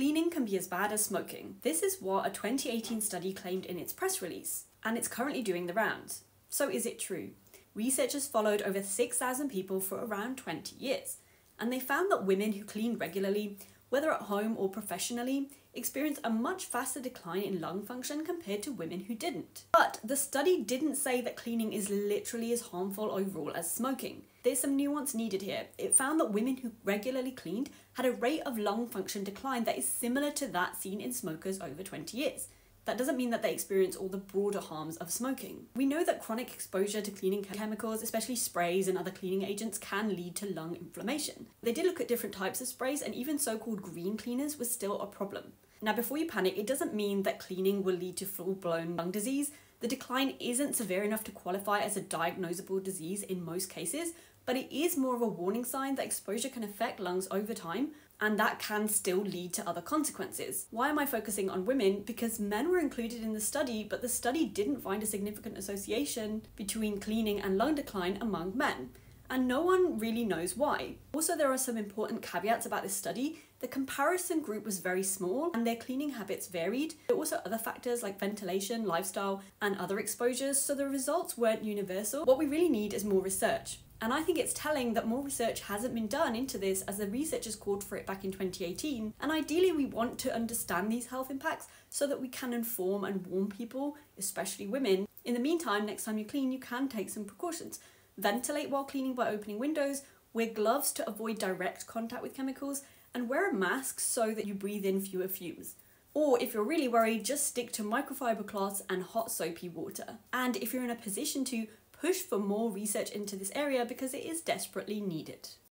cleaning can be as bad as smoking. This is what a 2018 study claimed in its press release, and it's currently doing the rounds. So is it true? Researchers followed over 6,000 people for around 20 years, and they found that women who clean regularly, whether at home or professionally, experienced a much faster decline in lung function compared to women who didn't. But the study didn't say that cleaning is literally as harmful overall as smoking. There's some nuance needed here. It found that women who regularly cleaned had a rate of lung function decline that is similar to that seen in smokers over 20 years. That doesn't mean that they experience all the broader harms of smoking. We know that chronic exposure to cleaning chemicals, especially sprays and other cleaning agents, can lead to lung inflammation. They did look at different types of sprays, and even so called green cleaners was still a problem. Now, before you panic, it doesn't mean that cleaning will lead to full blown lung disease. The decline isn't severe enough to qualify as a diagnosable disease in most cases, but it is more of a warning sign that exposure can affect lungs over time and that can still lead to other consequences. Why am I focusing on women? Because men were included in the study, but the study didn't find a significant association between cleaning and lung decline among men. And no one really knows why. Also, there are some important caveats about this study. The comparison group was very small and their cleaning habits varied. There were also other factors like ventilation, lifestyle, and other exposures, so the results weren't universal. What we really need is more research. And I think it's telling that more research hasn't been done into this as the researchers called for it back in 2018. And ideally, we want to understand these health impacts so that we can inform and warn people, especially women. In the meantime, next time you clean, you can take some precautions. Ventilate while cleaning by opening windows, wear gloves to avoid direct contact with chemicals, and wear a mask so that you breathe in fewer fumes. Or if you're really worried, just stick to microfiber cloths and hot soapy water. And if you're in a position to, push for more research into this area because it is desperately needed.